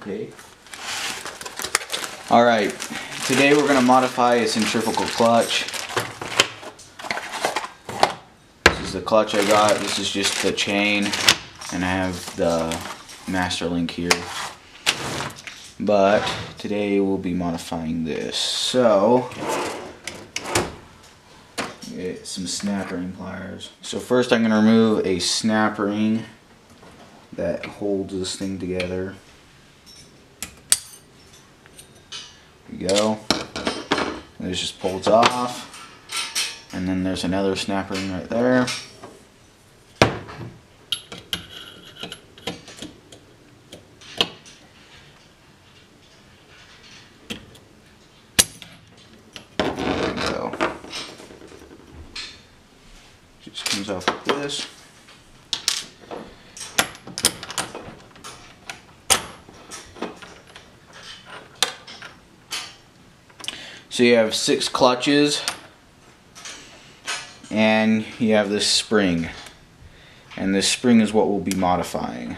Okay. Alright, today we're going to modify a centrifugal clutch. This is the clutch I got. This is just the chain. And I have the master link here. But today we'll be modifying this. So, get some snap ring pliers. So first I'm going to remove a snap ring that holds this thing together. There go. And this just pulls off. And then there's another snap ring right there. There we go. Just comes off like this. So you have six clutches and you have this spring and this spring is what we'll be modifying.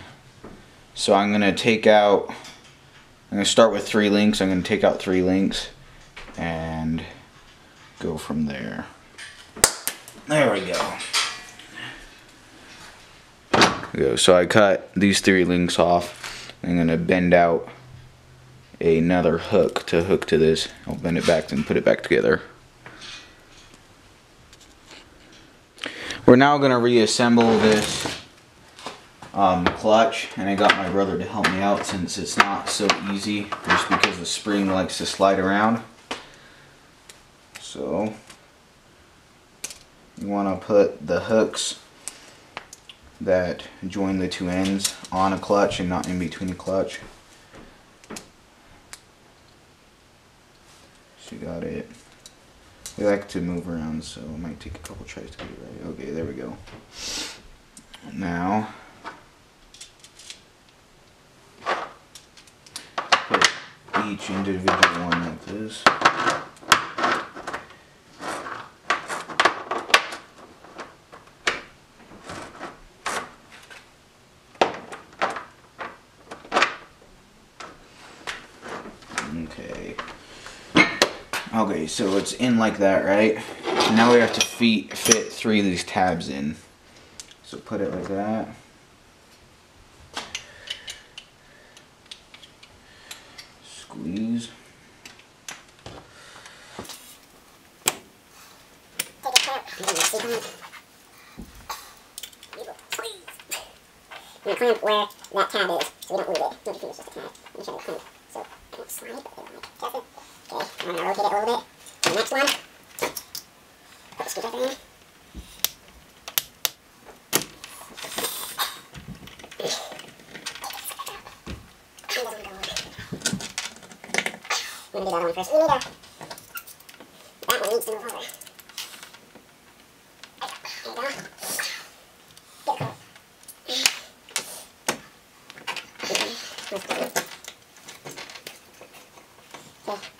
So I'm going to take out, I'm going to start with three links, I'm going to take out three links and go from there. There we go. go. So I cut these three links off. I'm going to bend out another hook to hook to this. I'll bend it back and put it back together. We're now going to reassemble this um, clutch and I got my brother to help me out since it's not so easy just because the spring likes to slide around. So you want to put the hooks that join the two ends on a clutch and not in between a clutch. Got it. We like to move around, so it might take a couple tries to get it right. Okay, there we go. Now, put each individual one like this. Okay. Okay, so it's in like that, right? Now we have to feet, fit three of these tabs in. So put it like that. Squeeze. You clamp where that tab is, so we don't lose it. No, it's just a tab. I'm trying to clamp. So it won't slide, but it won't careful. Okay, I'm gonna rotate it a little bit. The next one. Put the screwdriver in. I'm gonna do the other one first. You need a. That one needs to move over. There.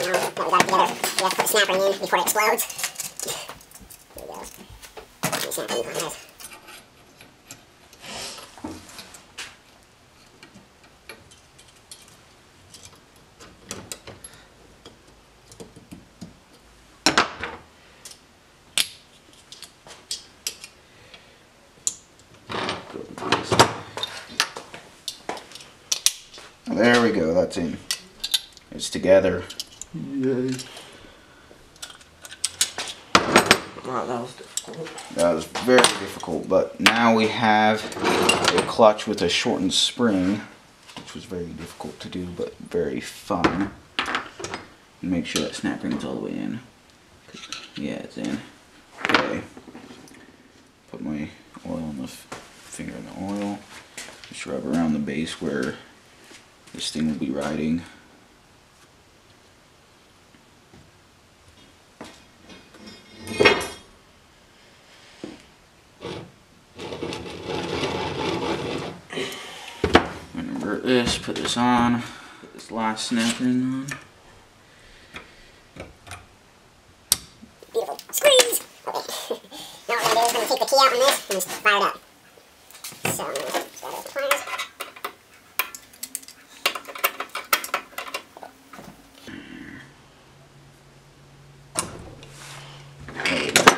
Now we got it together, we have to put the in before it explodes. We go. Put the. There we go, that's in. It's together. Right, that was difficult. That was very difficult, but now we have a clutch with a shortened spring, which was very difficult to do, but very fun. Make sure that snap ring's all the way in. Yeah, it's in. Okay. Put my oil in the finger in the oil. Just rub around the base where this thing will be riding. I'm this, put this on, put this last snap ring on. Beautiful. Squeeze! Okay. now what we're gonna do is we're gonna take the key out on this and just fire it up. So I'm gonna just grab it pliers.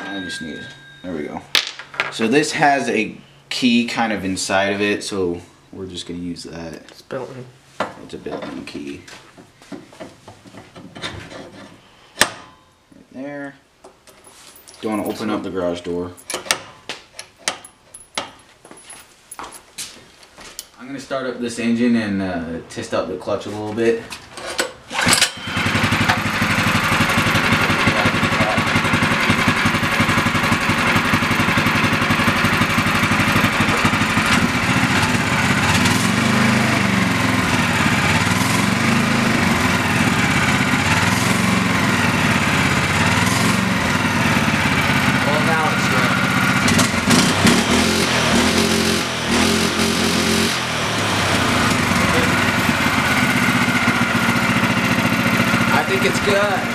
I just need it. There we go. So this has a key kind of inside of it, so we're just gonna use that. It's built in. It's a built-in key. Right there. Don't want to open up the garage door. I'm gonna start up this engine and uh, test out the clutch a little bit. Think it's good.